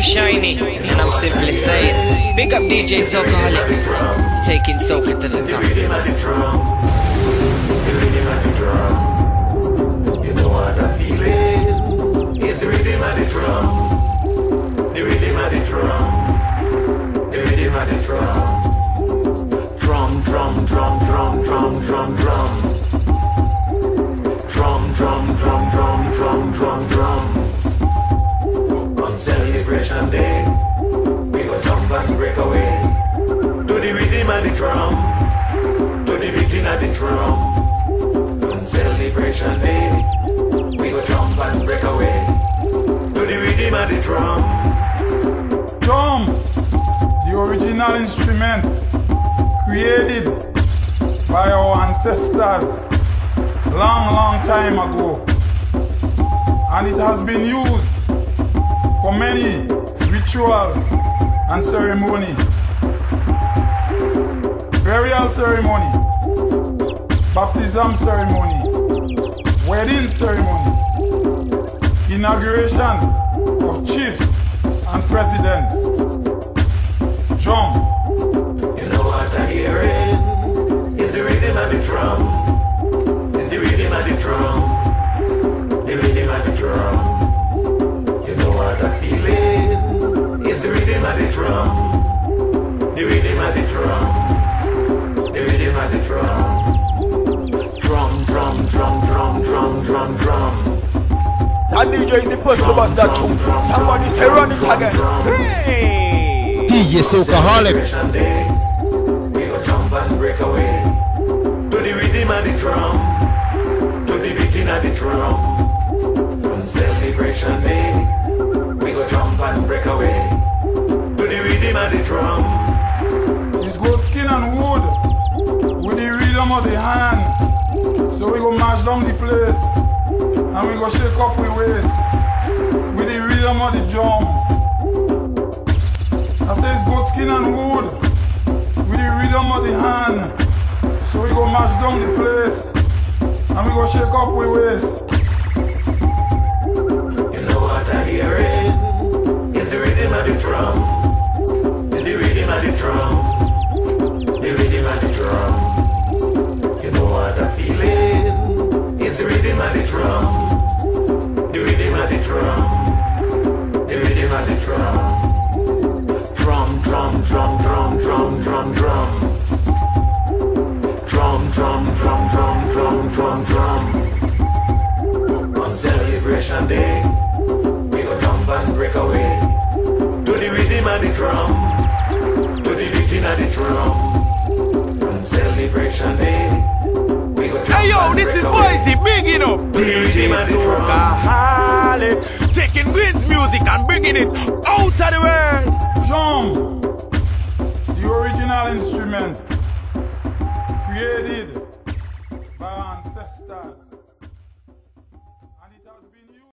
boy Shiny, and I'm simply saying, big up DJ Socaholic, taking soca to the top. You know what feeling? It's the drum. The the drum. Drum, drum, drum, drum, drum, drum, drum. Drum, drum, drum, drum, drum, drum, drum. On celebration day, we go jump and break away to the rhythm of the drum, to the beating of the drum. On celebration day, we go jump and break away to the rhythm of the drum. Drum, the original instrument created by our ancestors long, long time ago. And it has been used for many rituals and ceremony. Burial ceremony, baptism ceremony, wedding ceremony, inauguration of chiefs and presidents. Drum, You know what I'm hearing? It's the rhythm of the drum. The drum. The rhythm of the drum. The rhythm of the drum. Drum, drum, drum, drum, drum, drum, drum. That DJ is the first to bust that tune. Somebody say run it again. Hey! DJ day, we go jump and break away to the rhythm of the drum, to the beating of the drum. On celebration day, drum. goat skin and wood with the rhythm of the hand. So we go mash down the place and we go shake up the waist with the rhythm of the drum. I say it's goat skin and wood with the rhythm of the hand. So we go mash down the place and we go shake up the waist. Rhythm of the drum. The rhythm of the drum. The rhythm of the drum. On celebration day, we go jump and break away away bigging up DJ. Socaholic Taking Green's music and bringing it out of the world Drum, the original instrument created by ancestors.